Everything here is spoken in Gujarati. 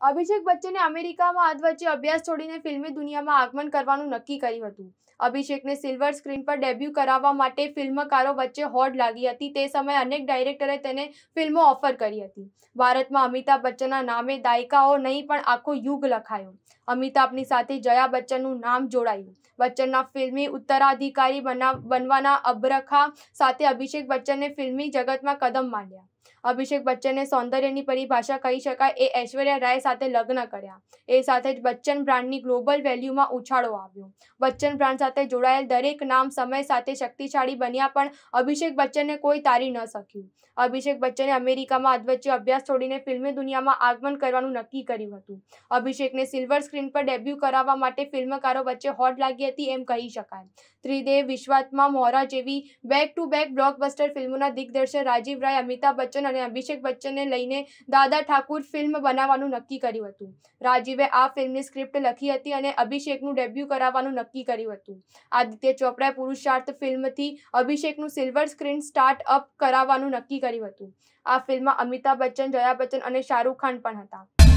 અભિષેક બચ્ચને અમેરિકામાં અધ વચ્ચે અભ્યાસ છોડીને ફિલ્મી દુનિયામાં આગમન કરવાનું નક્કી કર્યું હતું. અભિષેકને સિલ્વર સ્ક્રીન પર ડેબ્યુ કરાવવા માટે ફિલ્મકારો વચ્ચે હોડ લાગી હતી. તે સમયે અનેક ડાયરેક્ટરે તેને ફિલ્મો ઓફર કરી હતી. ભારતમાં અમિતાભ બચ્ચનના નામે દાયકાઓ નહીં, પણ આખો યુગ લખાયો. અમિતાભની સાથે જયા બચ્ચનનું નામ જોડાયું. બચ્ચનના ફિલ્મી ઉત્તરાધિકારી બનવાના અબ્રખા સાથે અભિષેક બચ્ચને ફિલ્મી જગતમાં કદમ માંડ્યા. અભિષેક બચ્ચને સૌંદર્યની પરિભાષા કહી શકાય. એ ઐશ્વર્યા રાય સાથે લગ્ન કર્યા. એ સાથે જ બચ્ચન બ્રાન્ડની ગ્લોબલ વેલ્યુમાં ઉછાળો આવ્યો. બચ્ચન બ્રાન્ડ સાથે જોડાયેલ દરેક નામ સમય સાથે શક્તિશાળી બન્યા પણ અભિષેક બચ્ચનને કોઈ તારી ન શક્યું. અભિષેક બચ્ચને અમેરિકામાં અધવચ્ચે અભ્યાસ છોડીને ફિલ્મી દુનિયામાં આગમન કરવાનું નક્કી કર્યું હતું. અભિષેકને સિલ્વર સ્ક્રીન પર ડેબ્યુ કરાવવા માટે ફિલ્મકારો વચ્ચે હોટ લાગી હતી એમ કહી શકાય. ત્રિદેવ વિશ્વાત્મા મોહરા જેવી બેક ટુ બેક બ્લોકબસ્ટર ફિલ્મોના દિગ્દર્શક રાજીવ રાય, અમિતાભ બચ્ચન અને અભિષેક બચ્ચનને લઈને દાદા ઠાકુર ફિલ્મ બનાવવાનું નક્કી કર્યું હતું. રાજીવે આ ફિલ્મની સ્ક્રિપ્ટ લખી હતી અને અભિષેકનું ડેબ્યુ કરાવવાનું નક્કી કર્યું હતું. આદિત્ય ચોપડાએ પુરુષાર્થ ફિલ્મથી અભિષેકનું સિલ્વર સ્ક્રીન સ્ટાર્ટ અપ કરાવવાનું નક્કી કર્યું હતું. આ ફિલ્મમાં અમિતાભ બચ્ચન, જયા બચ્ચન અને શાહરૂખ ખાન પણ હતા.